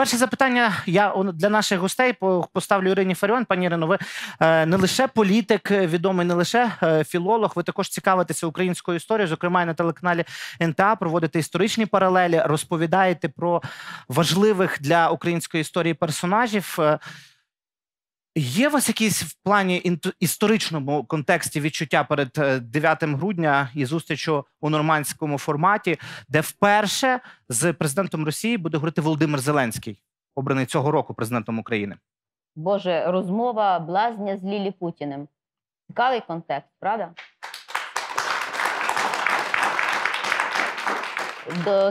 перше запитання я для наших гостей поставлю Ірині Фаріон. Пані Ірино, ви е, не лише політик відомий, не лише е, філолог. Ви також цікавитеся українською історією. Зокрема, на телеканалі НТА проводите історичні паралелі, розповідаєте про важливих для української історії персонажів. Є у вас якісь в плані історичному контексті відчуття перед 9 е, грудня і зустрічю у нормандському форматі, де вперше з президентом Росії буде говорити Володимир Зеленський, обраний цього року президентом України? Боже, розмова блазня з Лілі Путіним. Цікавий контекст, правда?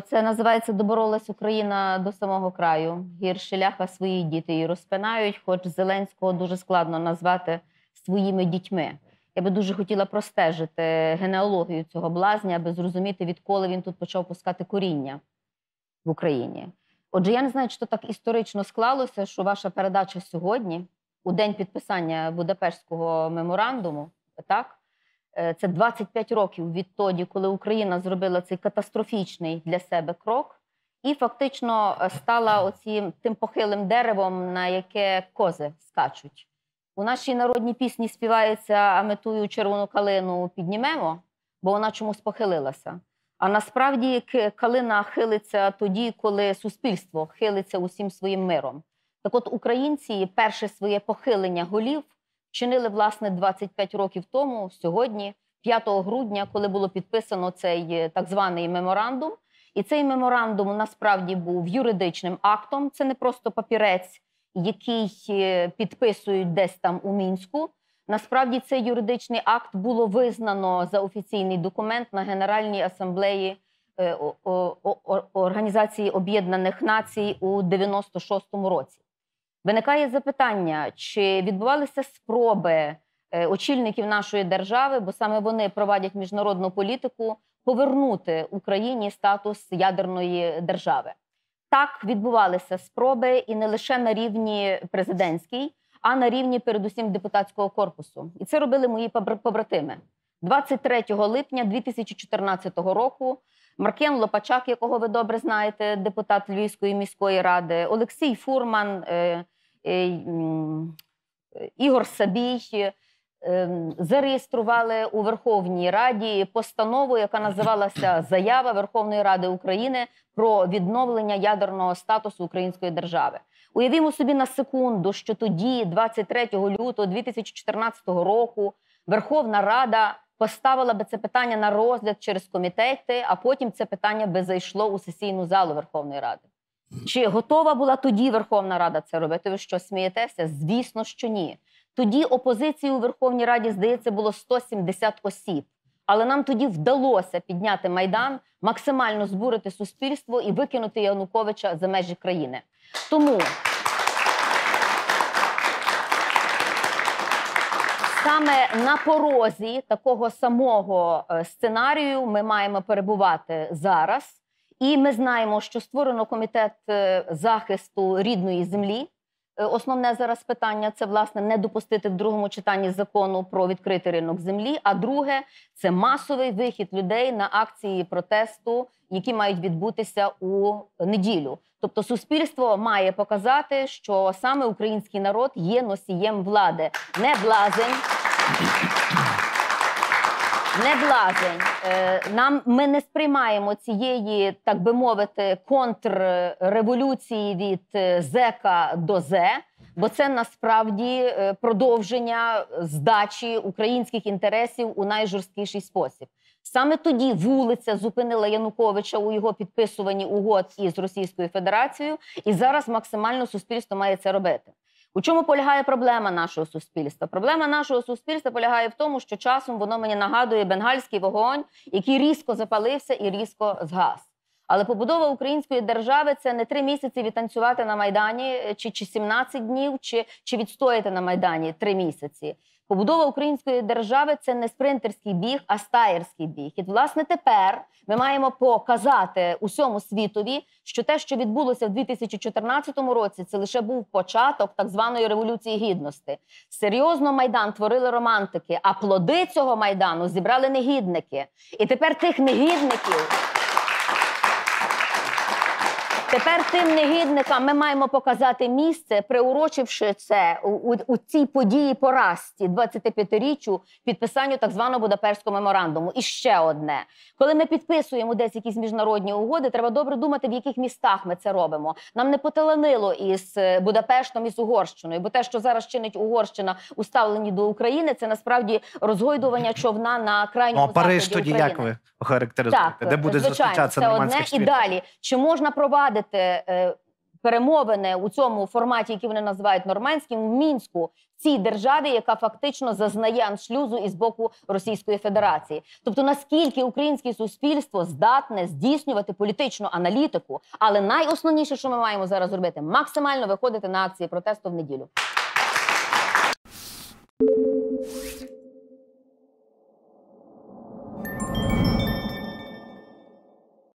Це називається Доборолась Україна до самого краю. Гірші ляха свої діти її розпинають, хоч Зеленського дуже складно назвати своїми дітьми. Я би дуже хотіла простежити генеалогію цього блазня, аби зрозуміти, відколи він тут почав пускати коріння в Україні. Отже, я не знаю, то так історично склалося, що ваша передача сьогодні, у день підписання Будапештського меморандуму, так це 25 років відтоді, коли Україна зробила цей катастрофічний для себе крок, і фактично е, стала оцім тим похилим деревом, на яке кози скачуть. У нашій народній пісні співається, а ми тую червону калину піднімемо, бо вона чомусь похилилася. А насправді калина хилиться тоді, коли суспільство хилиться усім своїм миром. Так от українці перше своє похилення голів чинили власне 25 років тому, сьогодні, 5 грудня, коли було підписано цей е, так званий меморандум. І цей меморандум насправді був юридичним актом. Це не просто папірець, який е, підписують десь там у мінську. Насправді цей юридичний акт було визнано за офіційний документ на Генеральній асамблеї е, Організації Об'єднаних Націй у 96-му році. Виникає запитання, чи відбувалися спроби е, очільників нашої держави, бо саме вони проводять міжнародну політику, повернути Україні статус ядерної держави. Так відбувалися спроби і не лише на рівні президентській, а на рівні, передусім, депутатського корпусу. І це робили мої побратими. 23 липня 2014 року. Маркен Лопачак, якого ви добре знаєте, депутат Львівської міської ради, Олексій Фурман, е, е, Ігор Сабій е, зареєстрували у Верховній Раді постанову, яка називалася Заява Верховної Ради України про відновлення ядерного статусу Української держави. Уявімо собі на секунду, що тоді, 23 лютого 2014 року, Верховна Рада поставила би це питання на розгляд через комітети, а потім це питання би зайшло у сесійну залу Верховної Ради. Чи готова була тоді Верховна Рада це робити? Ви що смієтеся? Звісно, що ні. Тоді опозиції у Верховній Раді, здається, було 170 осіб. Але нам тоді вдалося підняти майдан, максимально збурити суспільство і викинути Януковича за межі країни. Тому Саме на порозі такого самого е, сценарію ми маємо перебувати зараз, і ми знаємо, що створено комітет е, захисту рідної землі. Е, основне зараз питання це власне не допустити в другому читанні закону про відкритий ринок землі. А друге це масовий вихід людей на акції протесту, які мають відбутися у неділю. Тобто, суспільство має показати, що саме український народ є носієм влади, не блазень. Не блазень. Е, нам ми не сприймаємо цієї, так би мовити, контрреволюції від е, зека до зе, бо це насправді е, продовження здачі українських інтересів у найжорсткіший спосіб. Саме тоді вулиця зупинила Януковича у його підписуванні угод із Російською Федерацією, і зараз максимально суспільство має це робити. У чому полягає проблема нашого суспільства? Проблема нашого суспільства полягає в тому, що часом воно мені нагадує бенгальський вогонь, який різко запалився і різко згас. Але побудова української держави це не три місяці відтанцювати на майдані, чи чи 17 днів, чи чи відстояти на майдані три місяці. Побудова української держави це не спринтерський біг, а стаєрський біг. І власне тепер ми маємо показати усьому світові, що те, що відбулося в 2014 році, це лише був початок так званої революції гідності. Серйозно майдан творили романтики, а плоди цього майдану зібрали негідники. І тепер тих негідників. Тепер тим негідникам ми маємо показати місце, приурочивши це у, у, у цій події поразці 25-річчю підписанню так званого Будапештського меморандуму. І ще одне: коли ми підписуємо десь якісь міжнародні угоди, треба добре думати, в яких містах ми це робимо. Нам не поталанило із е, Будапештом і з Угорщиною, бо те, що зараз чинить Угорщина у ставленні до України, це насправді розгойдування човна на Ну, крайньому а Париж заході тоді України. як ви охарактеризуєте? Так, Де буде звичайно, зустрічатися це одне і далі. Чи можна провадити е, перемовини у цьому форматі, який вони називають нормандським, в мінську цій державі, яка фактично зазнає аншлюзу із боку Російської Федерації? Тобто, наскільки українське суспільство здатне здійснювати політичну аналітику, але найосновніше, що ми маємо зараз зробити, максимально виходити на акції протесту в неділю.